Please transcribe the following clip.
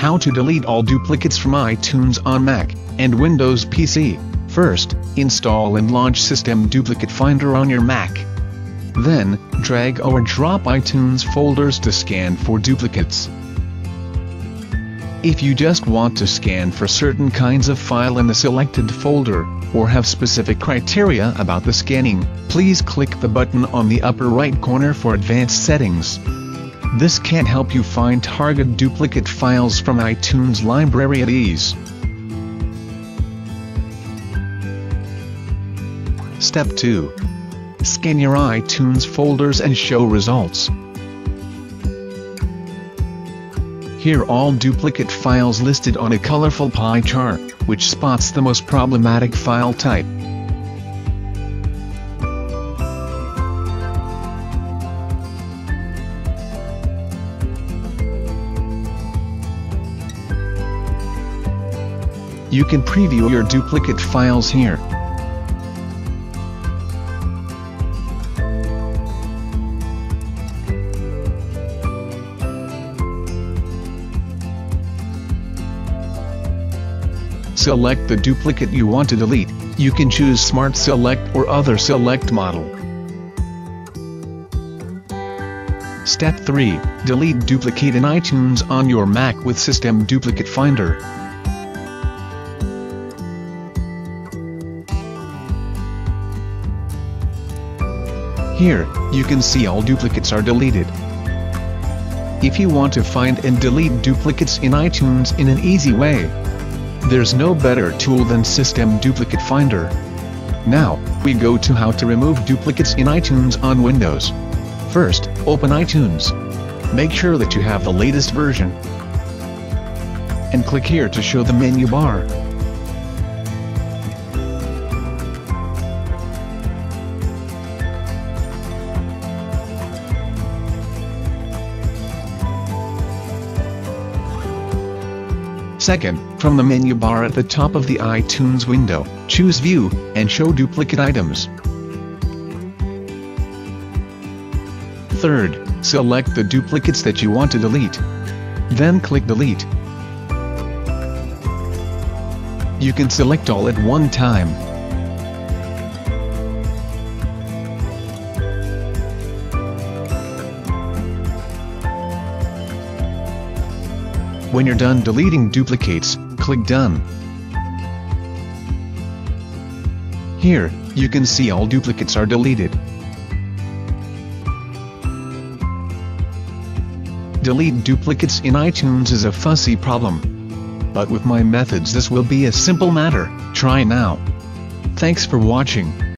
How to delete all duplicates from iTunes on Mac and Windows PC. First, install and launch Cisdem Duplicate Finder on your Mac. Then, drag or drop iTunes folders to scan for duplicates. If you just want to scan for certain kinds of file in the selected folder, or have specific criteria about the scanning, please click the button on the upper right corner for advanced settings. This can help you find target duplicate files from iTunes library at ease. Step 2. Scan your iTunes folders and show results. Here all duplicate files listed on a colorful pie chart, which spots the most problematic file type. You can preview your duplicate files here. Select the duplicate you want to delete, you can choose Smart Select or other select model. Step 3. Delete duplicate in iTunes on your Mac with Cisdem Duplicate Finder. Here, you can see all duplicates are deleted. If you want to find and delete duplicates in iTunes in an easy way, there's no better tool than Cisdem Duplicate Finder. Now, we go to how to remove duplicates in iTunes on Windows. First, open iTunes. Make sure that you have the latest version. And click here to show the menu bar. Second, from the menu bar at the top of the iTunes window, choose View, and Show Duplicate Items. Third, select the duplicates that you want to delete. Then click Delete. You can select all at one time. When you're done deleting duplicates, click Done. Here, you can see all duplicates are deleted. Delete duplicates in iTunes is a fussy problem. But with my methods this will be a simple matter, try now. Thanks for watching.